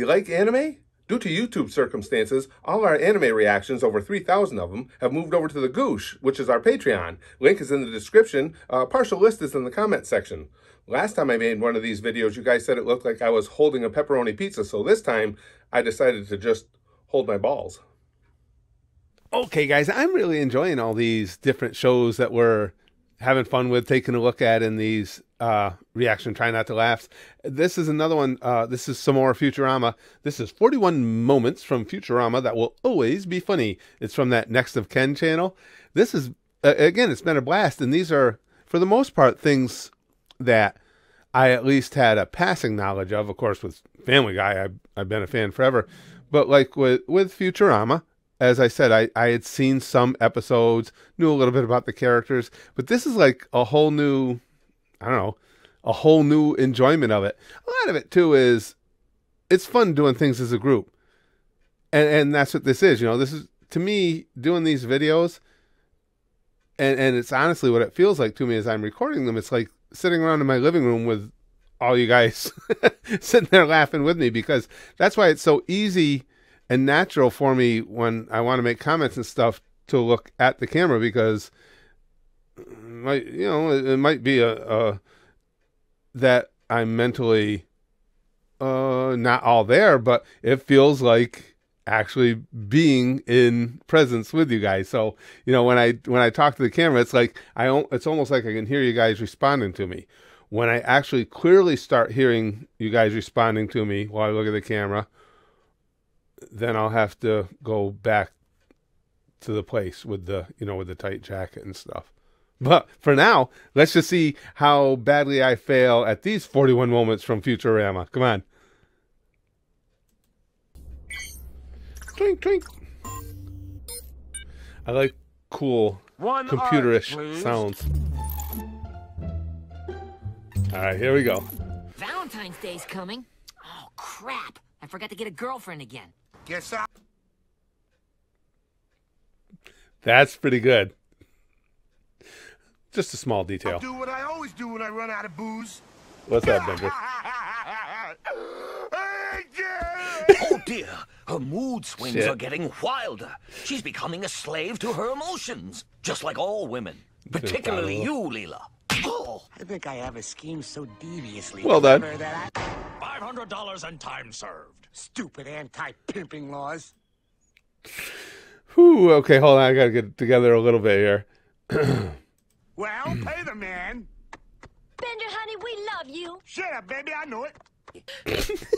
You like anime? Due to YouTube circumstances, all our anime reactions, over 3,000 of them, have moved over to the Goosh, which is our Patreon. Link is in the description. Uh, partial list is in the comment section. Last time I made one of these videos, you guys said it looked like I was holding a pepperoni pizza, so this time I decided to just hold my balls. Okay, guys, I'm really enjoying all these different shows that we're having fun with, taking a look at in these uh, reaction, try not to laugh. This is another one. Uh, this is some more Futurama. This is 41 moments from Futurama that will always be funny. It's from that Next of Ken channel. This is uh, again, it's been a blast, and these are for the most part things that I at least had a passing knowledge of. Of course, with Family Guy, I've, I've been a fan forever, but like with with Futurama as I said, I, I had seen some episodes, knew a little bit about the characters, but this is like a whole new, I don't know, a whole new enjoyment of it. A lot of it too is it's fun doing things as a group. And and that's what this is, you know, this is to me doing these videos and and it's honestly what it feels like to me as I'm recording them. It's like sitting around in my living room with all you guys sitting there laughing with me because that's why it's so easy and natural for me when I want to make comments and stuff to look at the camera because might you know it, might be a, a that I'm mentally uh not all there, but it feels like actually being in presence with you guys. So, you know, when I when I talk to the camera, it's like I it's almost like I can hear you guys responding to me. When I actually clearly start hearing you guys responding to me while I look at the camera, then I'll have to go back to the place with the you know with the tight jacket and stuff. But for now, let's just see how badly I fail at these 41 moments from Futurama. Come on. Drink, drink. I like cool One computerish art, sounds. All right, here we go. Valentine's Day's coming. Oh, crap. I forgot to get a girlfriend again. Guess I... That's pretty good. Just a small detail. I'll do what I always do when I run out of booze. What's that, Bender? oh dear, her mood swings Shit. are getting wilder. She's becoming a slave to her emotions, just like all women, particularly you, Leela. I think I have a scheme so deviously well done. that I... $500 and time served. Stupid anti-pimping laws. Whew, okay, hold on. I gotta get together a little bit here. well, pay the man. Bender, honey, we love you. Shut up, baby. I know it.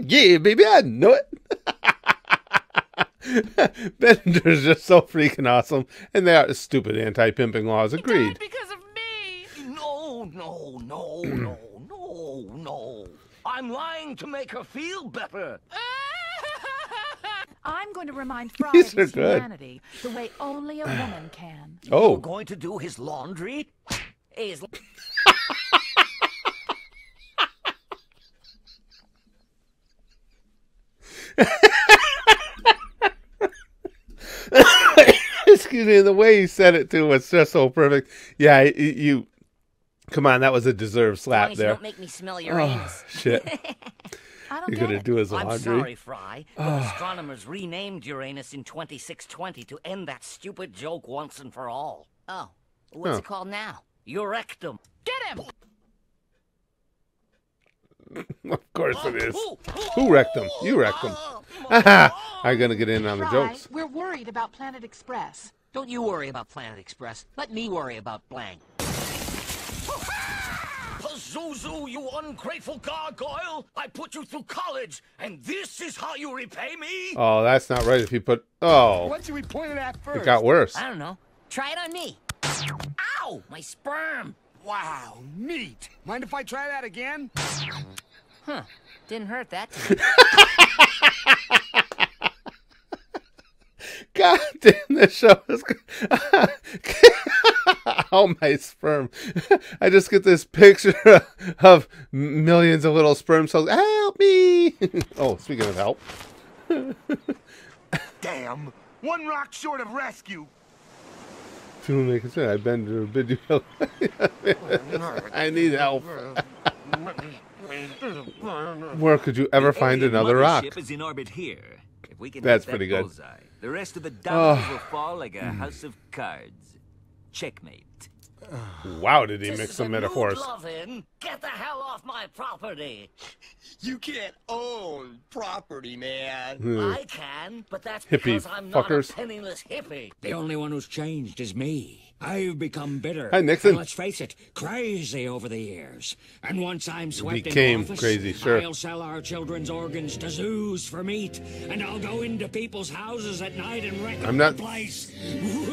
yeah, baby, I know it. Bender's just so freaking awesome, and they are stupid anti-pimping laws. Agreed. Because of me. No, no, no, no, no, no. I'm lying to make her feel better. I'm going to remind Fry of his humanity the way only a woman can. Oh. You're going to do his laundry? His... Excuse me, the way he said it too was just so perfect. Yeah, you Come on, that was a deserved slap there. Don't make me smell your oh, anus. Shit. You're gonna do his laundry. I'm sorry, Fry. But oh. astronomers renamed Uranus in 2620 to end that stupid joke once and for all. Oh, what's huh. it called now? Urectum. Get him! of course it is. Who wrecked him? You wrecked him. I'm gonna get in on the jokes. We're worried about Planet Express. Don't you worry about Planet Express. Let me worry about Blank. Pazuzu, you ungrateful gargoyle! I put you through college, and this is how you repay me? Oh, that's not right if you put... Oh. What should we point it at first? It got worse. I don't know. Try it on me. Ow! My sperm! Wow, neat. Mind if I try that again? Huh. Didn't hurt that God damn, this show is... oh, my sperm. I just get this picture of millions of little sperm cells. Help me! oh, speaking of help. Damn. One rock short of rescue. Filmmaker said, I bend to bid you help. I need help. Where could you ever find another rock? is in orbit here. If we can That's hit that pretty good. bullseye, the rest of the dominoes Oh. Ah. will fall like a house of cards. Checkmate. Wow, did he mix some metaphors? Get the hell off my property. You can't own property, man. I can, but that's Hmm. Hippie because I'm not fuckers. a penniless hippie. The only one who's changed is me. I've become bitter. Hi, Nixon. And let's face it, crazy over the years. And once I'm swept Became into office, crazy, sure. I'll sell our children's organs to zoos for meat, and I'll go into people's houses at night and wreck I'm not place.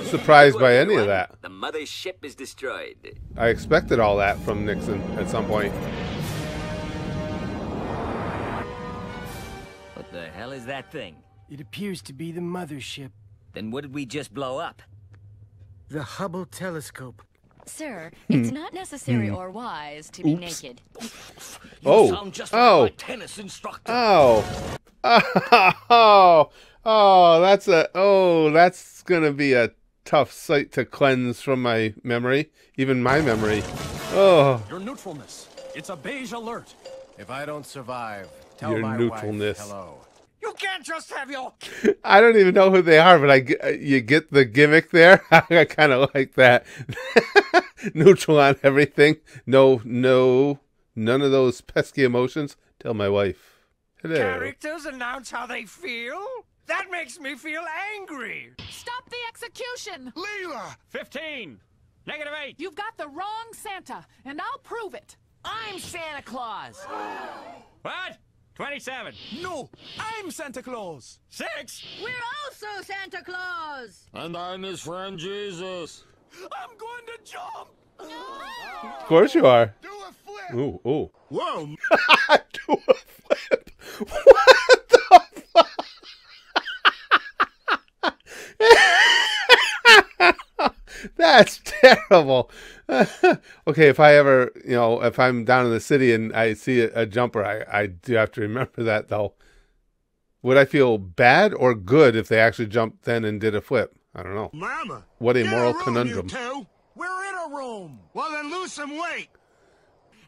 surprised by any of that. The mothership is destroyed. I expected all that from Nixon at some point. Is that thing? It appears to be the mothership, Then what did we just blow up? the Hubble telescope. Sir, Hmm. it's not necessary or wise to be naked. You Oh. sound just like Oh. my tennis instructor. Oh. Oh. Oh, that's a oh, that's gonna be a tough sight to cleanse from my memory. Even my memory. Oh. Your neutralness. It's a beige alert. If I don't survive, tell Your my neutralness. wife hello. You can't just have your. I don't even know who they are, but I get, uh, you get the gimmick there. I kind of like that. Neutral on everything. No, no, none of those pesky emotions. Tell my wife. Hello. Characters announce how they feel? That makes me feel angry. Stop the execution! Leela! 15. Negative 8. You've got the wrong Santa, and I'll prove it. I'm Santa Claus. What? 27. No, I'm Santa Claus. 6. We're also Santa Claus! And I'm his friend Jesus. I'm going to jump. Ah. Of course you are. Do a flip. Ooh, ooh. Whoa. Do a flip. What the fuck? That's terrible. okay, if I ever, you know, if I'm down in the city and I see a, a jumper, I, I do have to remember that though. Would I feel bad or good if they actually jumped then and did a flip? I don't know. Mama. What a moral room, conundrum. We're in a room. Well, then lose some weight.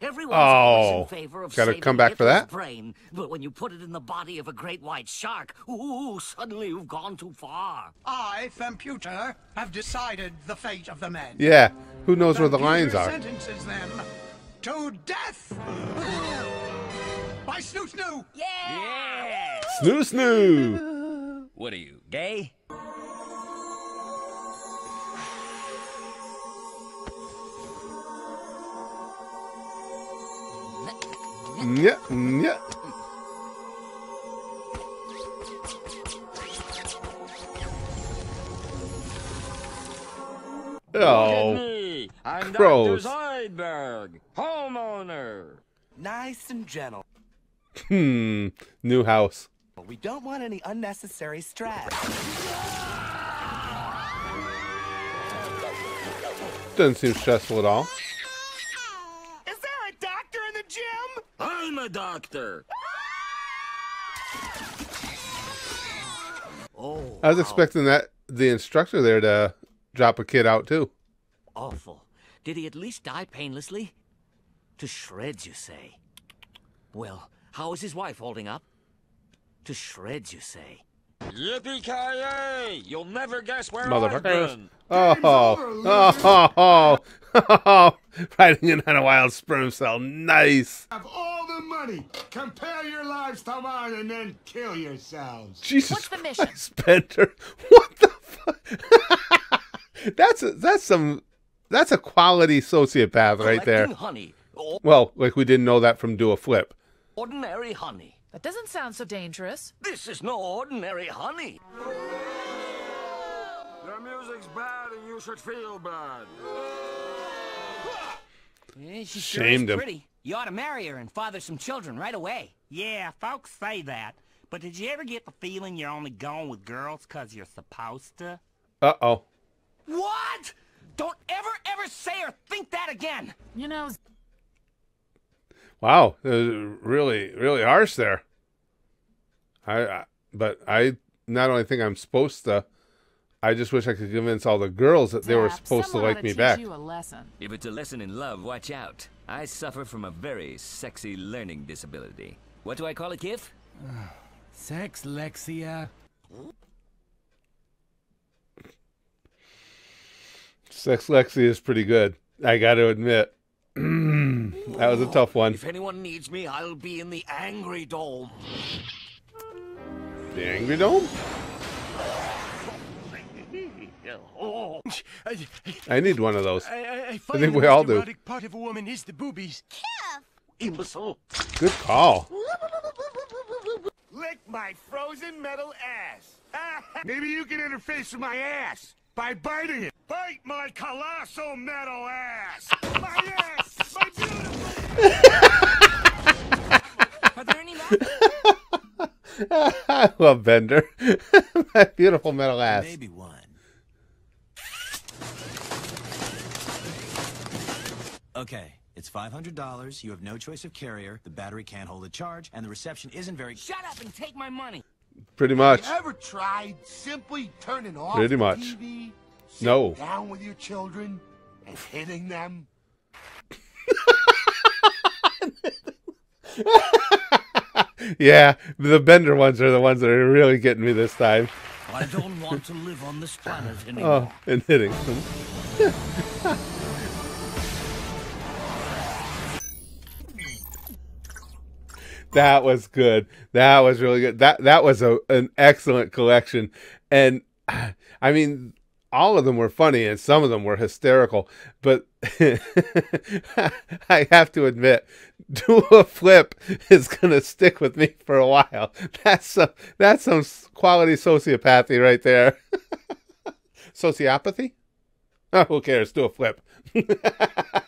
Everyone's always Oh, in favor of gotta come back for that? brain, but when you put it in the body of a great white shark, ooh, suddenly you've gone too far. I, Femputer, have decided the fate of the men. Yeah, who knows where the lines Computer are? sentences them to death by Snu Snu. Yeah! Snu snu. What are you, gay? Yeah, yeah. Oh, Me, I'm crows. Dr. Zoidberg, homeowner. Nice and gentle. hmm. New house. But we don't want any unnecessary stress. Doesn't seem stressful at all. Is there a doctor in the gym? I'm a doctor. Oh, I was expecting that the instructor there to drop a kid out too. awful. Did he at least die painlessly? To shreds, you say? Well, how is his wife holding up? To shreds, you say? Yippee-ki-yay! You'll never guess where I've Motherfuckers. been. Oh, oh, oh, oh, oh. riding in on a wild sperm cell. Nice. Have all the money. Compare your lives to mine and then kill yourselves. Jesus What's the mission? Christ, Bender. What the fuck? that's a, that's some that's a quality sociopath right there. Honey. O- Well, like we didn't know that from Do a Flip. Ordinary honey. That doesn't sound so dangerous. This is no ordinary honey. Your music's bad and you should feel bad. Shamed sure him. pretty. You ought to marry her and father some children right away. Yeah, folks say that. But did you ever get the feeling you're only going with girls 'cause you're supposed to? Uh oh. What? Don't ever, ever say or think that again. You know, Wow, that was really, really harsh there. I, I, but I not only think I'm supposed to I just wish I could convince all the girls that they were supposed to someone ought like me teach back. You a lesson. If it's a lesson in love, watch out. I suffer from a very sexy learning disability. What do I call it, Kif? Sex, Lexia. Sex Lexi is pretty good. I got to admit. that was a tough one. If anyone needs me, I'll be in the Angry Dome. The Angry Dome? Oh. I need one of those. I, I, I I think we all do. erotic part of a woman is the boobies. Imbecile. Good call. Lick my frozen metal ass. Maybe you can interface with my ass by biting it. Bite my colossal metal ass. My ass. My beautiful. Are there any more? I love Bender. My beautiful metal ass. Maybe one. Okay, it's $500. You have no choice of carrier. The battery can't hold a charge, and the reception isn't very. Shut up and take my money. Pretty much. You ever tried simply turning off Pretty the much. TV, sitting No. down with your children, and hitting them? yeah, the Bender ones are the ones that are really getting me this time. I don't want to live on this planet oh, anymore. Oh, and hitting them. that was good. That was really good. That that was a an excellent collection, and I mean, all of them were funny and some of them were hysterical. But I have to admit, do a flip is gonna stick with me for a while. That's some that's some quality sociopathy right there. Sociopathy? Oh, who cares? Do a flip.